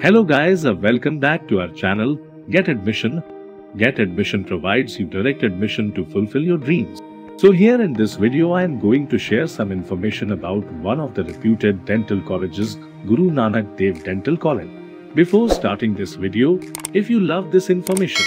Hello guys, welcome back to our channel Get Admission. Get Admission provides you direct admission to fulfill your dreams. So here in this video I am going to share some information about one of the reputed dental colleges, Guru Nanak Dev Dental College. Before starting this video, if you love this information,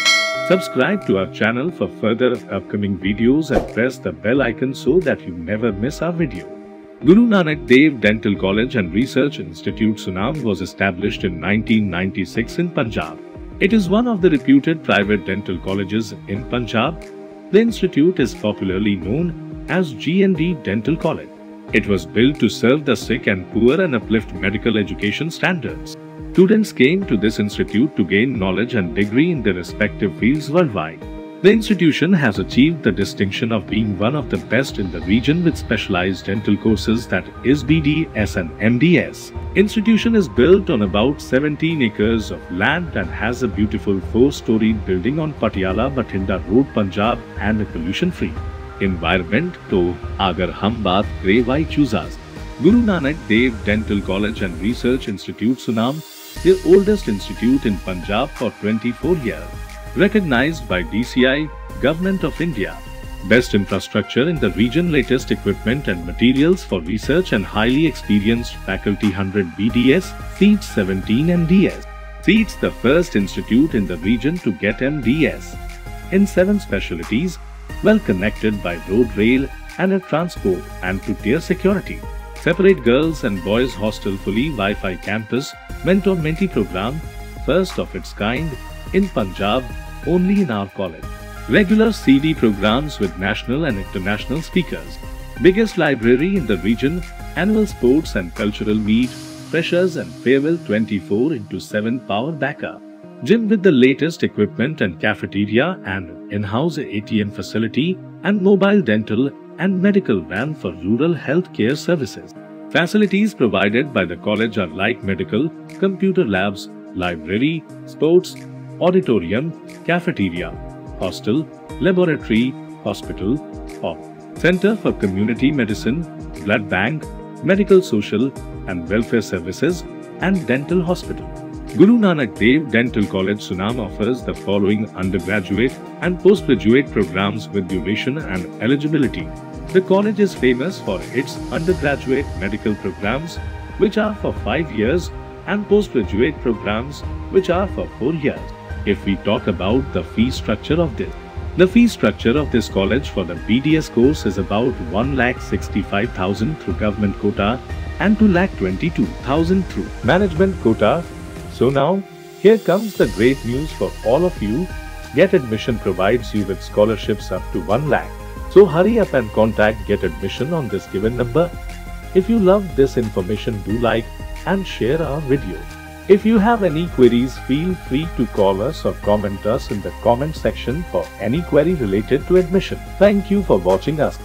subscribe to our channel for further upcoming videos and press the bell icon so that you never miss our video. Guru Nanak Dev Dental College and Research Institute Sunam was established in 1996 in Punjab. It is one of the reputed private dental colleges in Punjab. The institute is popularly known as GND Dental College. It was built to serve the sick and poor and uplift medical education standards. Students came to this institute to gain knowledge and degree in their respective fields worldwide. The institution has achieved the distinction of being one of the best in the region with specialized dental courses that is BDS and MDS. Institution is built on about 17 acres of land and has a beautiful four-storied building on Patiala Bathinda Road, Punjab and a pollution-free environment. So, agar hum baat kare why? Guru Nanak Dev Dental College and Research Institute Sunam, the oldest institute in Punjab for 24 years recognized by DCI, Government of India. Best infrastructure in the region, latest equipment and materials for research and highly experienced faculty 100 BDS, seats 17 MDS. Seats the first institute in the region to get MDS. In seven specialties, well connected by road rail and a transport and to tier security. Separate girls and boys hostel fully Wi-Fi campus, mentor-mentee program, first of its kind in Punjab only in our college. Regular CD programs with national and international speakers. Biggest library in the region, annual sports and cultural meet, freshers and farewell 24 into 7 power backup. Gym with the latest equipment and cafeteria and in-house ATM facility and mobile dental and medical van for rural health care services. Facilities provided by the college are like medical, computer labs, library, sports, auditorium, cafeteria, hostel, laboratory, hospital, or center for community medicine, blood bank, medical social and welfare services, and dental hospital. Guru Nanak Dev Dental College Sunam offers the following undergraduate and postgraduate programs with duration and eligibility. The college is famous for its undergraduate medical programs, which are for 5 years, and postgraduate programs, which are for 4 years. If we talk about the fee structure of this, the fee structure of this college for the BDS course is about 1,65,000 through government quota and 2,22,000 through management quota. So now, here comes the great news for all of you. Get Admission provides you with scholarships up to 1 lakh. So hurry up and contact Get Admission on this given number. If you love this information, do like and share our video. If you have any queries, feel free to call us or comment us in the comment section for any query related to admission. Thank you for watching us.